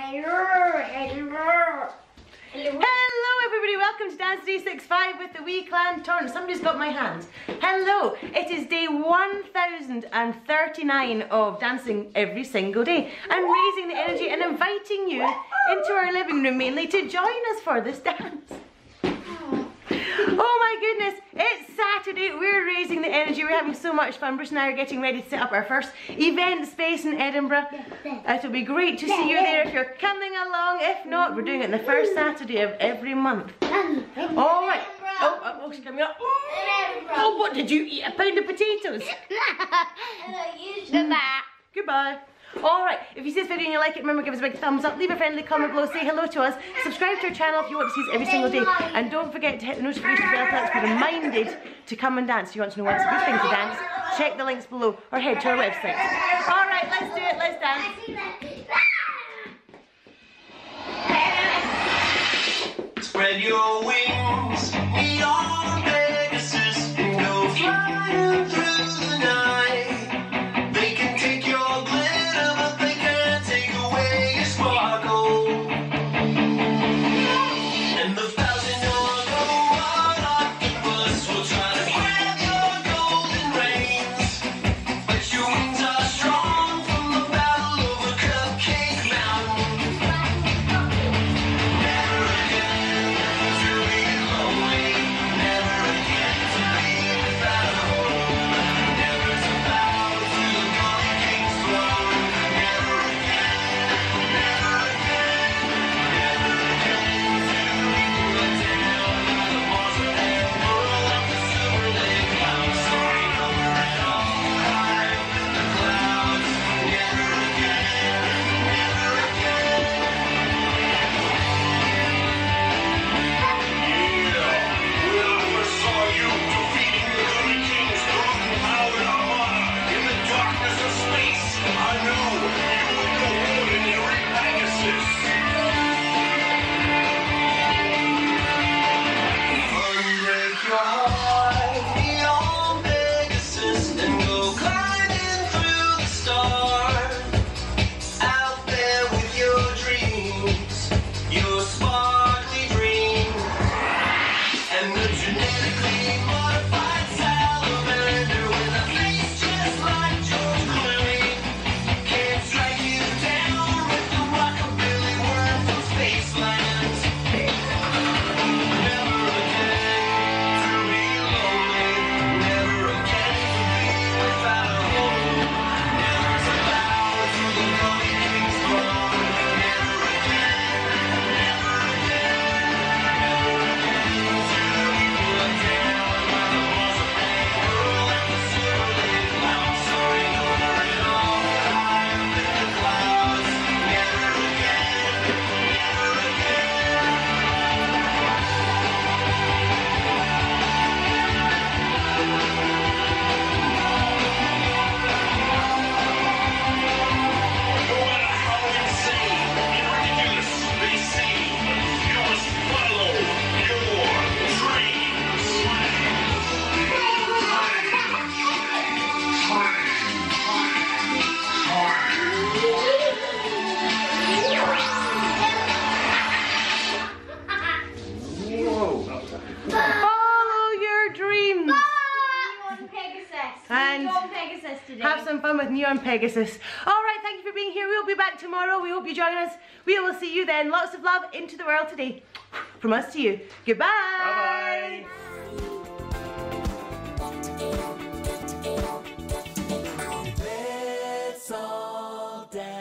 Hello, hello. Hello. Everybody, welcome to Dance 365 with the wee clan Torrance. Somebody's got my hands. Hello, it is day 1039 of dancing every single day and raising the energy and inviting you into our living room mainly to join us for this dance. Oh my goodness, it's Saturday, we're raising the energy, we're having so much fun. Bruce and I are getting ready to set up our first event space in Edinburgh. Uh, it'll be great to see you there if you're coming along. If not, we're doing it on the first Saturday of every month. Alright. Oh, oh, oh, she's coming up. Oh, what did you eat? A pound of potatoes? Goodbye. Alright, if you see this video and you like it, remember give us a big thumbs up, leave a friendly comment below, say hello to us, subscribe to our channel if you want to see us every single day, and don't forget to hit the notification bell to be reminded to come and dance. If you want to know what's a good thing to dance, check the links below or head to our website. Alright, let's do it, let's dance. Spread your wings, And the genetically modified And Neon Pegasus today. Have some fun with Neon Pegasus. All right, thank you for being here. We'll be back tomorrow. We hope you join us. We will see you then. Lots of love into the world today. From us to you. Goodbye. Bye bye. all day.